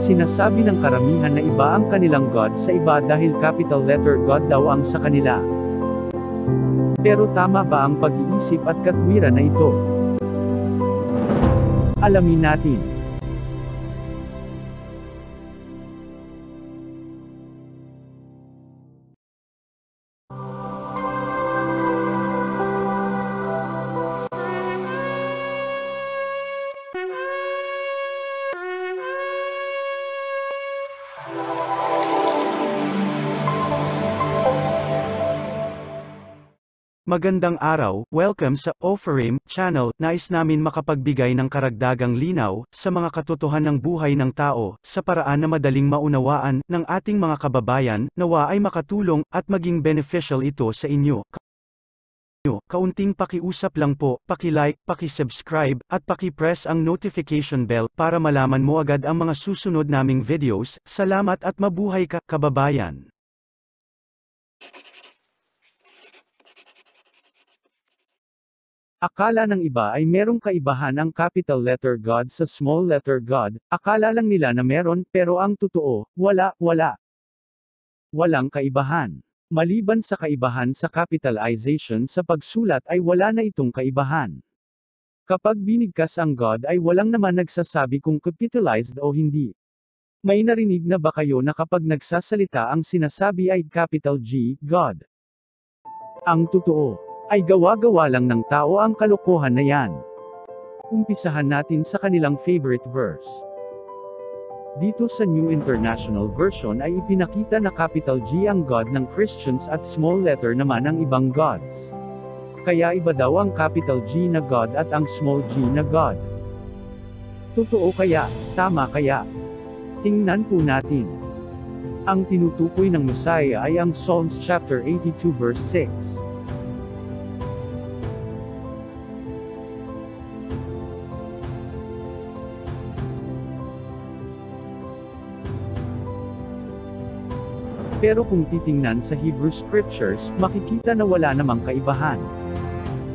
Sinasabi ng karamihan na iba ang kanilang God sa iba dahil capital letter God daw ang sa kanila. Pero tama ba ang pag-iisip at katwiran na ito? Alamin natin. Magandang araw, welcome sa Ofarim channel. Nais namin makapagbigay ng karagdagang linaw sa mga katotohanan ng buhay ng tao sa paraan na madaling maunawaan ng ating mga kababayan, nawa ay makatulong at maging beneficial ito sa inyo. Kaunting pakiusap lang po, paki-like, paki-subscribe, at paki-press ang notification bell para malaman mo agad ang mga susunod naming videos. Salamat at mabuhay ka, kababayan! Akala ng iba ay merong kaibahan ang capital letter God sa small letter God, akala lang nila na meron, pero ang totoo, wala, wala. Walang kaibahan. Maliban sa kaibahan sa capitalization sa pagsulat ay wala na itong kaibahan. Kapag binigkas ang God ay walang naman nagsasabi kung capitalized o hindi. May narinig na ba kayo na kapag nagsasalita ang sinasabi ay capital G, God? Ang totoo ay gawa-gawa lang ng tao ang kalokohan na yan. Umpisahan natin sa kanilang favorite verse. Dito sa New International Version ay ipinakita na capital G ang God ng Christians at small letter naman ang ibang gods. Kaya iba daw ang capital G na God at ang small g na God. Totoo kaya, tama kaya? Tingnan po natin. Ang tinutukoy ng Messiah ay ang Psalms chapter 82 verse 6. Pero kung titingnan sa Hebrew Scriptures, makikita na wala namang kaibahan.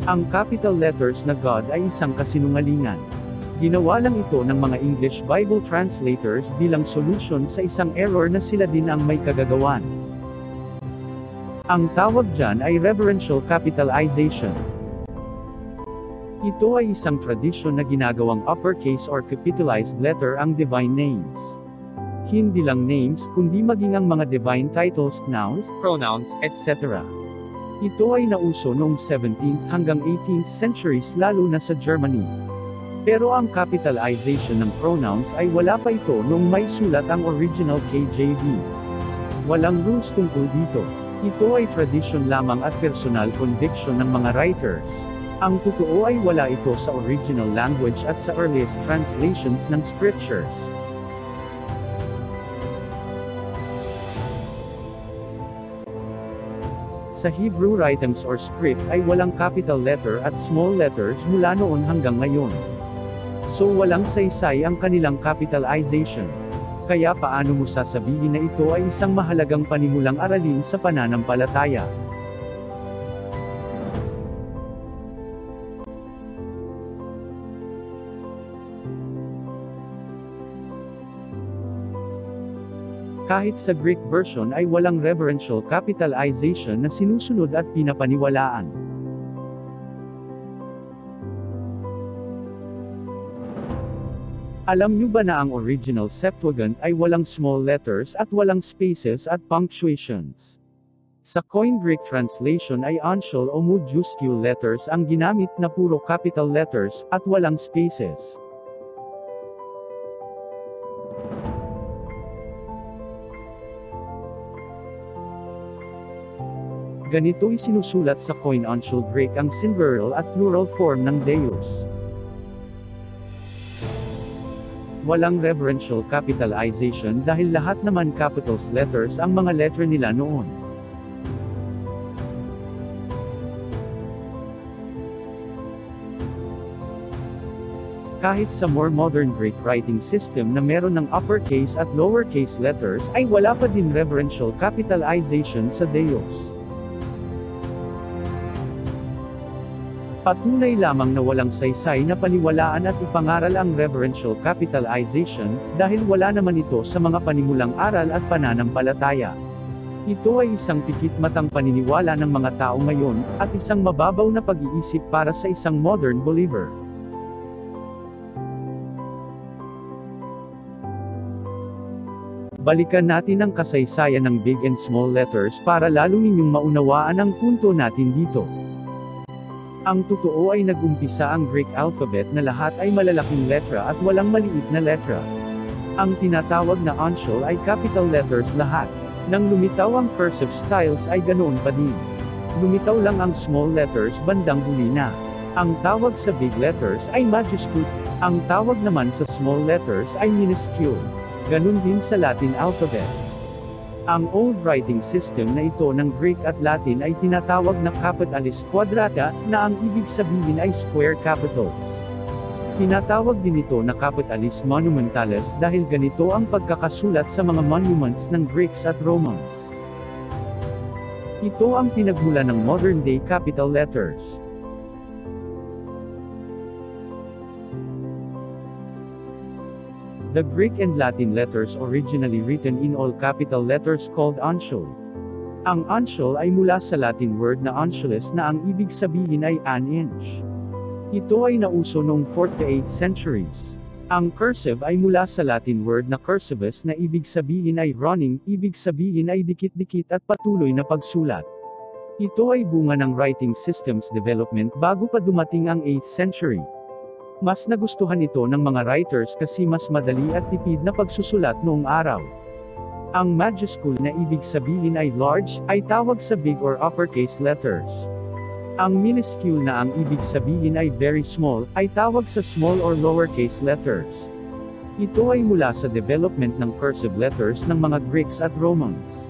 Ang capital letters na God ay isang kasinungalingan. Ginawa lang ito ng mga English Bible translators bilang solution sa isang error na sila din ang may kagagawan. Ang tawag dyan ay reverential capitalization. Ito ay isang tradisyon na ginagawang uppercase or capitalized letter ang divine names. Hindi lang names, kundi maging ang mga divine titles, nouns, pronouns, etc. Ito ay nauso noong 17th hanggang 18th centuries lalo na sa Germany. Pero ang capitalization ng pronouns ay wala pa ito nung may sulat ang original KJV. Walang rules tungkol dito. Ito ay tradition lamang at personal conviction ng mga writers. Ang totoo ay wala ito sa original language at sa earliest translations ng scriptures. Sa Hebrew writings or script ay walang capital letter at small letters mula noon hanggang ngayon. So walang saysay ang kanilang capitalization. Kaya paano mo sasabihin na ito ay isang mahalagang panimulang aralin sa pananampalataya? Kahit sa Greek version ay walang reverential capitalization na sinusunod at pinapaniwalaan. Alam nyo ba na ang original Septuagint ay walang small letters at walang spaces at punctuations? Sa Coin Greek translation ay uncial o majuscule letters ang ginamit na puro capital letters, at walang spaces. Ganito isinusulat sa Coin Uncial Greek ang singular at plural form ng Deus. Walang reverential capitalization dahil lahat naman capitals letters ang mga letter nila noon. Kahit sa more modern Greek writing system na meron ng uppercase at lowercase letters ay wala pa din reverential capitalization sa Deus. Patunay lamang na walang saysay na paniwalaan at ipangaral ang reverential capitalization, dahil wala naman ito sa mga panimulang aral at pananampalataya. Ito ay isang pikit matang paniniwala ng mga tao ngayon, at isang mababaw na pag-iisip para sa isang modern believer. Balikan natin ang kasaysayan ng big and small letters para lalo ninyong maunawaan ang punto natin dito. Ang totoo ay nag-umpisa ang Greek alphabet na lahat ay malalaking letra at walang maliit na letra. Ang tinatawag na uncial ay capital letters lahat. Nang lumitaw ang cursive styles ay ganoon pa din. Lumitaw lang ang small letters bandang huli na. Ang tawag sa big letters ay majuscule. Ang tawag naman sa small letters ay minuscule. Ganun din sa Latin alphabet. Ang old writing system na ito ng Greek at Latin ay tinatawag na capitalis quadrata, na ang ibig sabihin ay square capitals. Tinatawag din ito na capitalis monumentalis dahil ganito ang pagkakasulat sa mga monuments ng Greeks at Romans. Ito ang pinagmula ng modern-day capital letters. The Greek and Latin letters originally written in all capital letters called uncial. Ang uncial ay mula sa Latin word na uncialis na ang ibig sabihin ay an inch. Ito ay nauso noong 4th to 8th centuries. Ang cursive ay mula sa Latin word na cursivus na ibig sabihin ay running, ibig sabihin ay dikit-dikit at patuloy na pagsulat. Ito ay bunga ng writing systems development bago pa dumating ang 8th century. Mas nagustuhan ito ng mga writers kasi mas madali at tipid na pagsusulat noong araw. Ang majuscule na ibig sabihin ay large, ay tawag sa big or uppercase letters. Ang minuscule na ang ibig sabihin ay very small, ay tawag sa small or lowercase letters. Ito ay mula sa development ng cursive letters ng mga Greeks at Romans.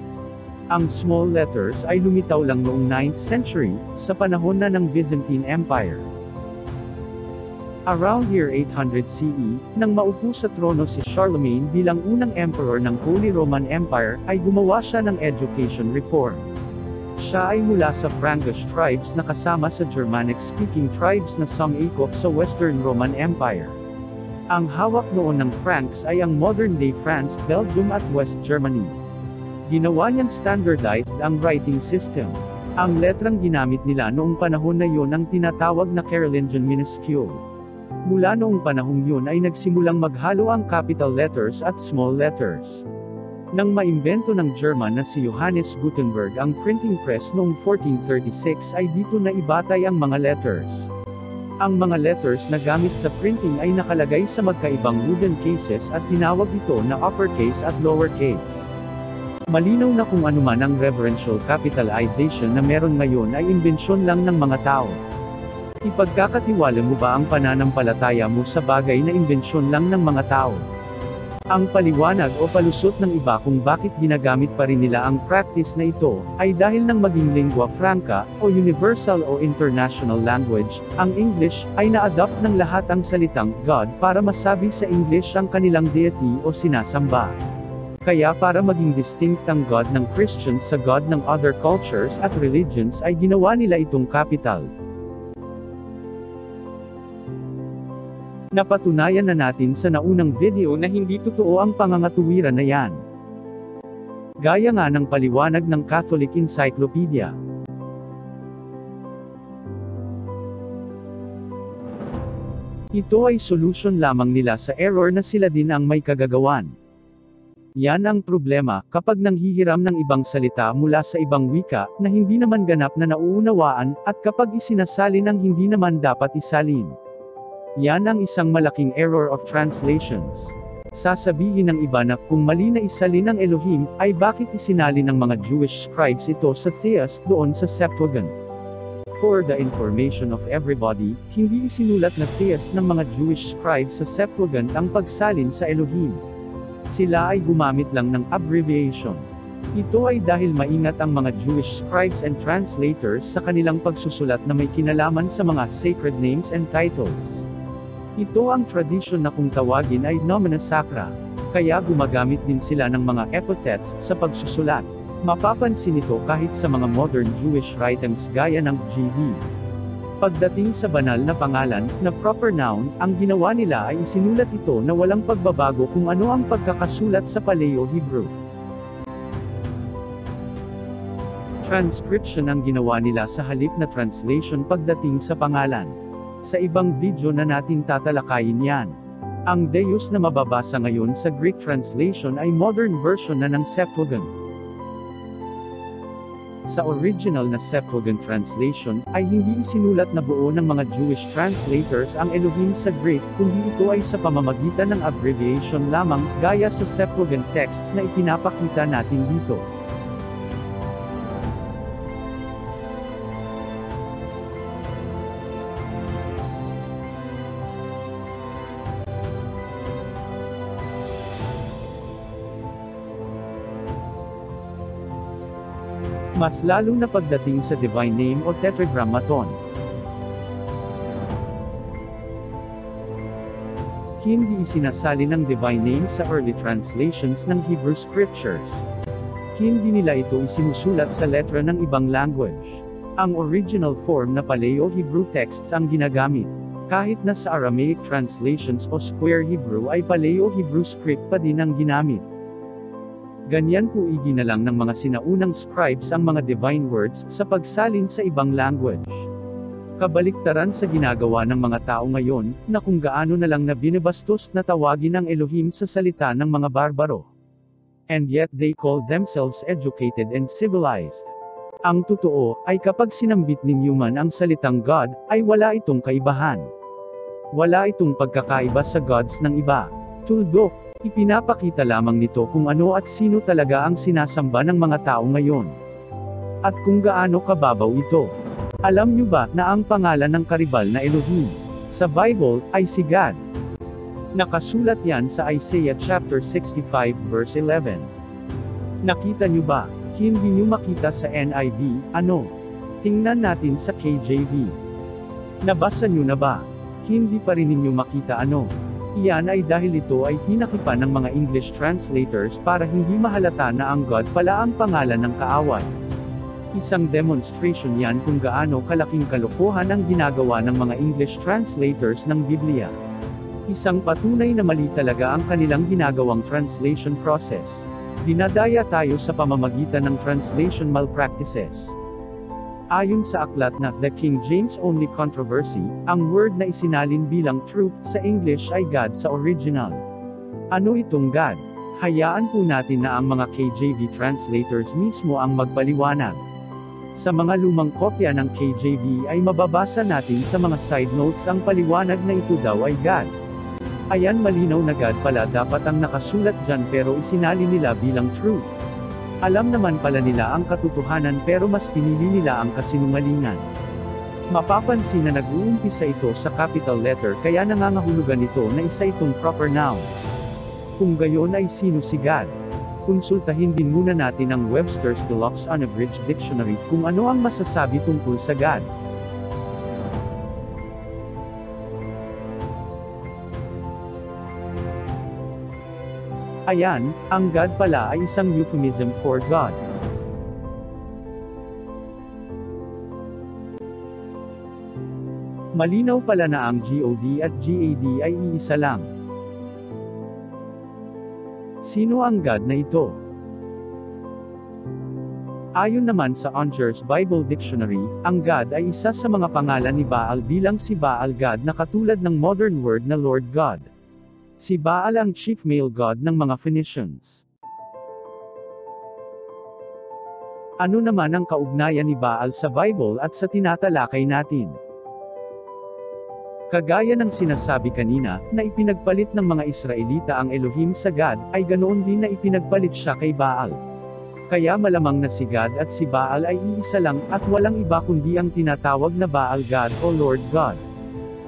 Ang small letters ay lumitaw lang noong 9th century, sa panahon na ng Byzantine Empire. Around year 800 CE, nang maupo sa trono si Charlemagne bilang unang emperor ng Holy Roman Empire, ay gumawa siya ng education reform. Siya ay mula sa Frankish tribes na kasama sa Germanic-speaking tribes na sangikop sa Western Roman Empire. Ang hawak noon ng Franks ay ang modern-day France, Belgium at West Germany. Ginawa niyang standardized ang writing system. Ang letrang ginamit nila noong panahon na yon ang tinatawag na Carolingian minuscule. Mula noong panahong yun ay nagsimulang maghalo ang capital letters at small letters. Nang maimbento ng German na si Johannes Gutenberg ang printing press noong 1436 ay dito na ibatay ang mga letters. Ang mga letters na gamit sa printing ay nakalagay sa magkaibang wooden cases at tinawag ito na uppercase at lowercase. Malinaw na kung anuman ang reverential capitalization na meron ngayon ay imbensyon lang ng mga tao. Ipagkakatiwala mo ba ang pananampalataya mo sa bagay na imbensyon lang ng mga tao? Ang paliwanag o palusot ng iba kung bakit ginagamit pa rin nila ang practice na ito, ay dahil nang maging lingua franca, o universal o international language, ang English, ay na-adopt ng lahat ang salitang God para masabi sa English ang kanilang deity o sinasamba. Kaya para maging distinct ang God ng Christians sa God ng other cultures at religions ay ginawa nila itong capital. Napatunayan na natin sa naunang video na hindi totoo ang pangangatuwiran na yan. Gaya nga ng paliwanag ng Catholic Encyclopedia. Ito ay solution lamang nila sa error na sila din ang may kagagawan. Yan ang problema, kapag nanghihiram ng ibang salita mula sa ibang wika, na hindi naman ganap na nauunawaan, at kapag isinasalin ang hindi naman dapat isalin. Yan ang isang malaking error of translations. Sasabihin ng iba na kung mali na isalin ang Elohim, ay bakit isinalin ng mga Jewish scribes ito sa Theos doon sa Septuagint. For the information of everybody, hindi isinulat na Theos ng mga Jewish scribes sa Septuagint ang pagsalin sa Elohim. Sila ay gumamit lang ng abbreviation. Ito ay dahil maingat ang mga Jewish scribes and translators sa kanilang pagsusulat na may kinalaman sa mga sacred names and titles. Ito ang tradisyon na kung tawagin ay nomina sacra. Kaya gumagamit din sila ng mga epithets sa pagsusulat. Mapapansin ito kahit sa mga modern Jewish writings gaya ng GD. Pagdating sa banal na pangalan, na proper noun, ang ginawa nila ay isinulat ito na walang pagbabago kung ano ang pagkakasulat sa Paleo-Hebrew. Transcription ang ginawa nila sa halip na translation pagdating sa pangalan. Sa ibang video na natin tatalakayin yan. Ang Deus na mababasa ngayon sa Greek translation ay modern version na ng Septuagint. Sa original na Septuagint translation, ay hindi isinulat na buo ng mga Jewish translators ang Elohim sa Greek, kundi ito ay sa pamamagitan ng abbreviation lamang, gaya sa Septuagint texts na ipinapakita natin dito. Mas lalo na pagdating sa divine name o tetragrammaton. Hindi isinasali ng divine name sa early translations ng Hebrew scriptures. Hindi nila ito isinusulat sa letra ng ibang language. Ang original form na Paleo-Hebrew texts ang ginagamit. Kahit na sa Aramaic translations o Square Hebrew ay Paleo-Hebrew script pa din ang ginamit. Ganyan po iginalang ng mga sinaunang scribes ang mga divine words sa pagsalin sa ibang language. Kabaliktaran sa ginagawa ng mga tao ngayon, na kung gaano na lang na binabastos na tawagin ang Elohim sa salita ng mga barbaro. And yet they call themselves educated and civilized. Ang totoo, ay kapag sinambit ninyo man ang salitang God, ay wala itong kaibahan. Wala itong pagkakaiba sa gods ng iba. Tuldok, ipinapakita lamang nito kung ano at sino talaga ang sinasamba ng mga tao ngayon. At kung gaano kababaw ito. Alam nyo ba na ang pangalan ng karibal na Elohim sa Bible ay si God? Nakasulat yan sa Isaiah chapter 65 verse 11. Nakita nyo ba? Hindi nyo makita sa NIV, ano? Tingnan natin sa KJV. Nabasa nyo na ba? Hindi pa rin ninyo makita ano? Iyan ay dahil ito ay tinakipan ng mga English translators para hindi mahalata na ang God pala ang pangalan ng kaaway. Isang demonstration yan kung gaano kalaking kalokohan ang ginagawa ng mga English translators ng Biblia. Isang patunay na mali talaga ang kanilang ginagawang translation process. Dinadaya tayo sa pamamagitan ng translation malpractices. Ayon sa aklat na The King James Only Controversy, ang word na isinalin bilang truth sa English ay God sa original. Ano itong God? Hayaan po natin na ang mga KJV translators mismo ang magpaliwanag. Sa mga lumang kopya ng KJV ay mababasa natin sa mga side notes ang paliwanag na ito daw ay God. Ayan malinaw na God pala dapat ang nakasulat dyan pero isinali nila bilang truth. Alam naman pala nila ang katotohanan pero mas pinili nila ang kasinungalingan. Mapapansin na nag-uumpisa ito sa capital letter kaya nangangahulugan ito na isa itong proper noun. Kung gayon ay sino si God? Konsultahin din muna natin ang Webster's Deluxe Unabridged Dictionary kung ano ang masasabi tungkol sa God. Ayan, ang God pala ay isang euphemism for God. Malinaw pala na ang GOD at GAD ay iisa lang. Sino ang God na ito? Ayon naman sa Unger's Bible Dictionary, ang God ay isa sa mga pangalan ni Baal bilang si Baal God na katulad ng modern word na Lord God. Si Baal ang chief male god ng mga Phoenicians. Ano naman ang kaugnayan ni Baal sa Bible at sa tinatalakay natin? Kagaya ng sinasabi kanina, na ipinagpalit ng mga Israelita ang Elohim sa God, ay ganoon din na ipinagpalit siya kay Baal. Kaya malamang na si God at si Baal ay iisa lang, at walang iba kundi ang tinatawag na Baal God o Lord God.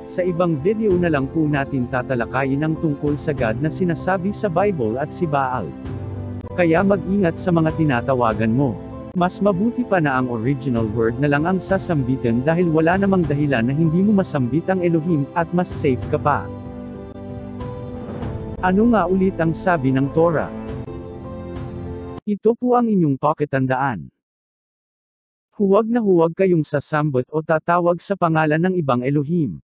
Sa ibang video na lang po natin tatalakayin ang tungkol sa God na sinasabi sa Bible at si Baal. Kaya mag-ingat sa mga tinatawagan mo. Mas mabuti pa na ang original word na lang ang sasambitin dahil wala namang dahilan na hindi mo masambit ang Elohim, at mas safe ka pa. Ano nga ulit ang sabi ng Torah? Ito po ang inyong pocket tandaan. Huwag na huwag kayong sasambot o tatawag sa pangalan ng ibang Elohim.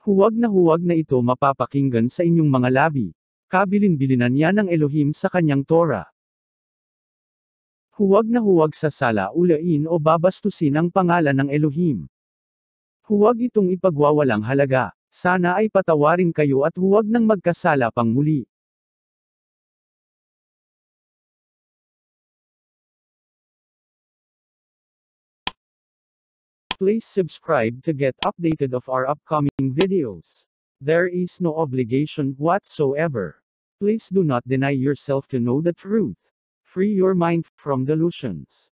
Huwag na huwag na ito mapapakinggan sa inyong mga labi. Kabilin-bilinan niya ng Elohim sa kanyang Torah. Huwag na huwag sasala ulain o babastusin ang pangalan ng Elohim. Huwag itong ipagwawalang halaga. Sana ay patawarin kayo at huwag nang magkasala pang muli. Please subscribe to get updated of our upcoming videos. There is no obligation whatsoever. Please do not deny yourself to know the truth. Free your mind from delusions.